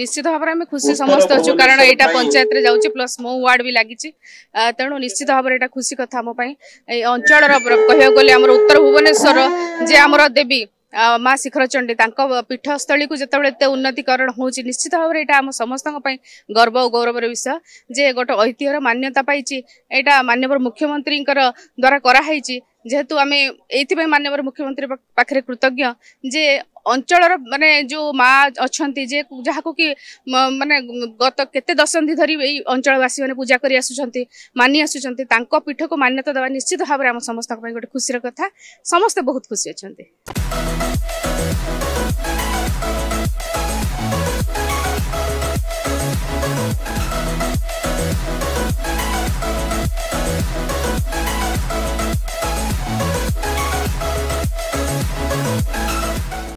ନିଶ୍ଚିତ ଭାବରେ ଆମେ ଖୁସି ସମସ୍ତେ ଅଛୁ। କାରଣ ଏଇଟା ପଞ୍ଚାୟତରେ ଯାଉଛି ପ୍ଲସ୍ ମୋ ୱାର୍ଡ ବି ଲାଗିଛି। ତେଣୁ ନିଶ୍ଚିତ ଭାବରେ ଏଇଟା ଖୁସି କଥା ଆମ ପାଇଁ। ଏଇ ଅଞ୍ଚଳର କହିବାକୁ ଗଲେ ଆମର ଉତ୍ତର ଭୁବନେଶ୍ୱର ଯେ ଆମର ଦେବୀ ମା ଶିଖରଚଣ୍ଡୀ ତାଙ୍କ ପୀଠସ୍ଥଳୀକୁ ଯେତେବେଳେ ଏତେ ଉନ୍ନତିକରଣ ହେଉଛି ନିଶ୍ଚିତ ଭାବରେ ଏଇଟା ଆମ ସମସ୍ତଙ୍କ ପାଇଁ ଗର୍ବ ଓ ଗୌରବର ବିଷୟ। ଯେ ଗୋଟେ ଐତିହ୍ୟର ମାନ୍ୟତା ପାଇଛି ଏଇଟା ମାନ୍ୟବର ମୁଖ୍ୟମନ୍ତ୍ରୀଙ୍କର ଦ୍ୱାରା କରାହେଇଛି। ଯେହେତୁ ଆମେ ଏଇଥିପାଇଁ ମାନ୍ୟବର ମୁଖ୍ୟମନ୍ତ୍ରୀ ପା- ପାଖରେ କୃତଜ୍ଞ ଯେ ଅଞ୍ଚଳର ମାନେ ଯୋଉ ମା ଅଛନ୍ତି ଯେ ଯାହାକୁ କି ମ- ମାନେ ଗତ କେତେ ଦଶନ୍ଧି ଧରି ଏଇ ଅଞ୍ଚଳବାସୀ ମାନେ ପୂଜା କରି ଆସୁଛନ୍ତି ମାନି ଆସୁଛନ୍ତି ତାଙ୍କ ପୀଠକୁ ମାନ୍ୟତା ଦେବା ନିଶ୍ଚିତ ଭାବରେ ଆମ ସମସ୍ତଙ୍କ ପାଇଁ ଗୋଟେ ଖୁସିର କଥା। ସମସ୍ତେ ବହୁତ ଖୁସି ଅଛନ୍ତି।